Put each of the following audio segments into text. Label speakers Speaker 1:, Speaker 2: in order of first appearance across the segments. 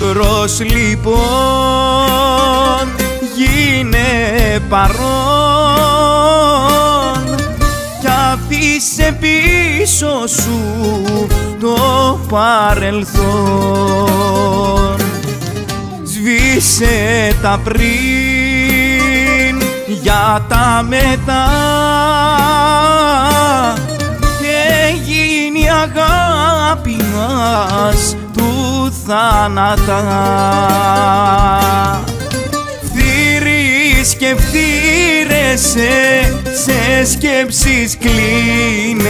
Speaker 1: μικρός λοιπόν γίνε παρόν. Κι αφήσε πίσω σου το παρελθόν. Σβήσε τα πριν για τα μετά. Και γίνει η αγάπη μας θάνατα Φθύρεις και φθύρεσαι σε σκέψεις κλείνεσαι.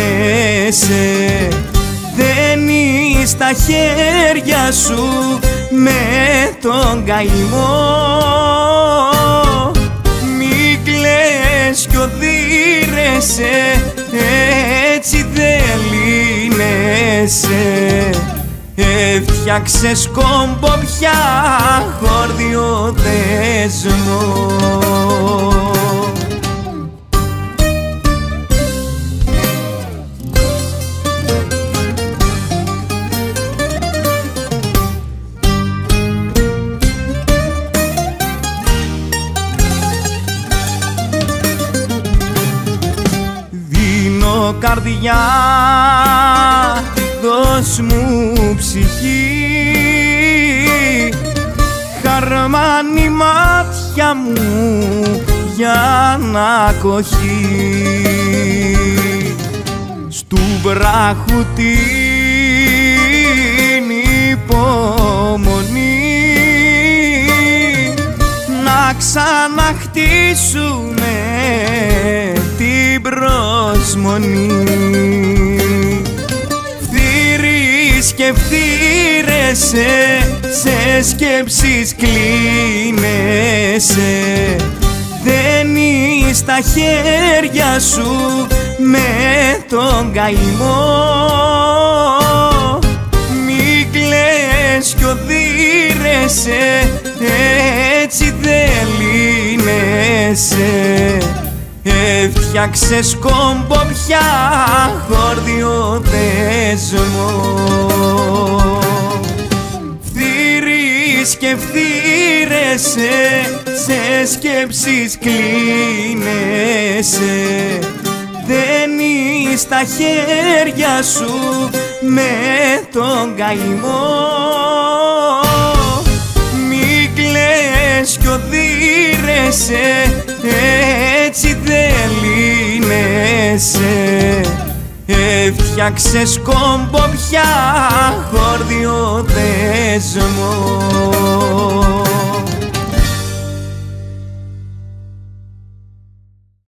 Speaker 1: Δεν είσαι στα χέρια σου με τον καημό. Μη κλαις κι οδύρεσαι έτσι δεν λύνεσαι Έφτιαξε κόμπο πια χόρδιο δεσμό Δίνω καρδιά δώσ' μου ψυχή. Χαρμάνει μάτια μου για να κοχεί στου βράχου την υπομονή. Να ξαναχτίσουμε την προσμονή και φθύρεσαι σε σκέψεις κλείνεσαι. Δεν είσαι στα χέρια σου με τον καημό. Μη κλαις κι οδύρεσαι έτσι δεν λύνεσαι Έφτιαξε κόμπο πια χόρδιο δεσμό Φθύρεις και φθύρεσαι σε σκέψεις κλείνεσαι. Δεν είσαι στα χέρια σου με τον καημό. Μη κλαις κι οδύρεσαι έτσι δεν λύνεσαι Έφτιαξες κόμπο πια χόρδιο δεσμό